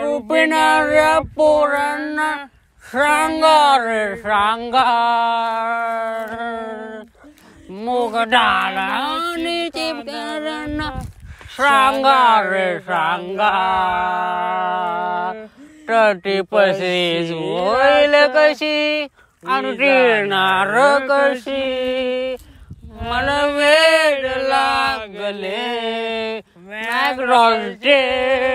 রূপিণরে পুরন সাঙ্গর সাঙ্গর মুখ ডালানি চিপকেন সাঙ্গর সাঙ্গর টটি পশি জুইল কশি अनुटीणार कशी मन वेड लागले मॅग्रॉलचे